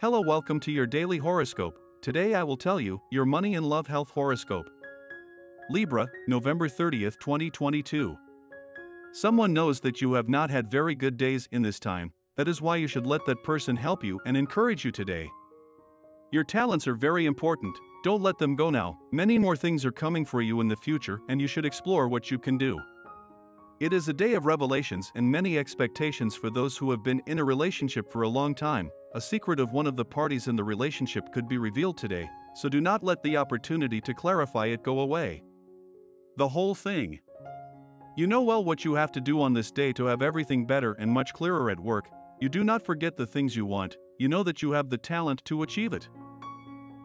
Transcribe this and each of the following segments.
Hello, welcome to your daily horoscope. Today I will tell you your money and love health horoscope. Libra, November 30th, 2022. Someone knows that you have not had very good days in this time, that is why you should let that person help you and encourage you today. Your talents are very important, don't let them go now. Many more things are coming for you in the future, and you should explore what you can do. It is a day of revelations and many expectations for those who have been in a relationship for a long time, a secret of one of the parties in the relationship could be revealed today, so do not let the opportunity to clarify it go away. The whole thing. You know well what you have to do on this day to have everything better and much clearer at work. You do not forget the things you want, you know that you have the talent to achieve it.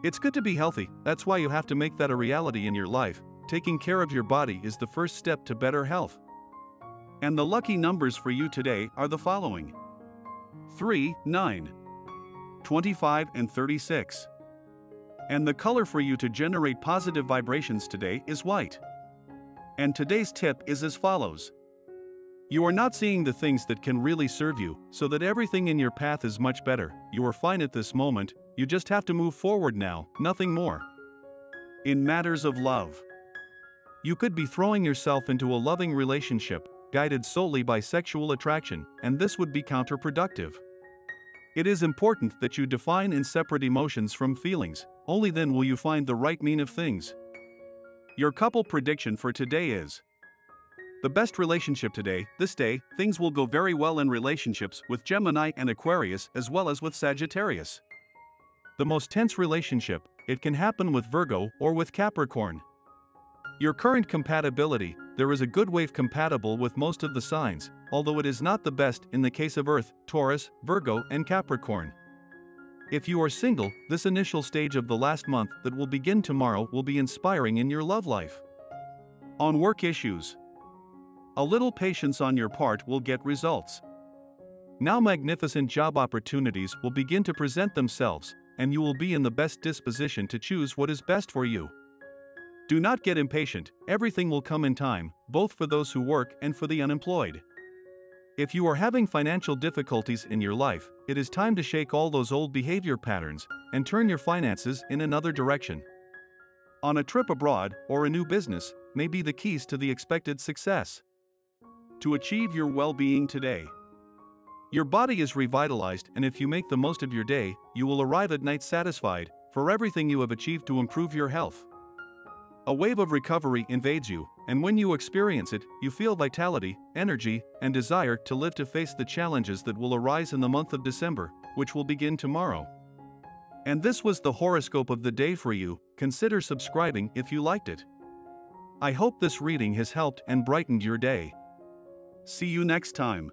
It's good to be healthy, that's why you have to make that a reality in your life. Taking care of your body is the first step to better health. And the lucky numbers for you today are the following 3, 9. 25, and 36. And the color for you to generate positive vibrations today is white. And today's tip is as follows You are not seeing the things that can really serve you, so that everything in your path is much better. You are fine at this moment, you just have to move forward now, nothing more. In matters of love, you could be throwing yourself into a loving relationship, guided solely by sexual attraction, and this would be counterproductive. It is important that you define and separate emotions from feelings, only then will you find the right mean of things. Your couple prediction for today is The best relationship today, this day, things will go very well in relationships with Gemini and Aquarius as well as with Sagittarius. The most tense relationship, it can happen with Virgo or with Capricorn. Your current compatibility, there is a good wave compatible with most of the signs, although it is not the best in the case of Earth, Taurus, Virgo, and Capricorn. If you are single, this initial stage of the last month that will begin tomorrow will be inspiring in your love life. On work issues, a little patience on your part will get results. Now, magnificent job opportunities will begin to present themselves, and you will be in the best disposition to choose what is best for you. Do not get impatient, everything will come in time, both for those who work and for the unemployed. If you are having financial difficulties in your life, it is time to shake all those old behavior patterns and turn your finances in another direction. On a trip abroad or a new business may be the keys to the expected success. To achieve your well being today, your body is revitalized, and if you make the most of your day, you will arrive at night satisfied for everything you have achieved to improve your health. A wave of recovery invades you, and when you experience it, you feel vitality, energy, and desire to live to face the challenges that will arise in the month of December, which will begin tomorrow. And this was the horoscope of the day for you. Consider subscribing if you liked it. I hope this reading has helped and brightened your day. See you next time.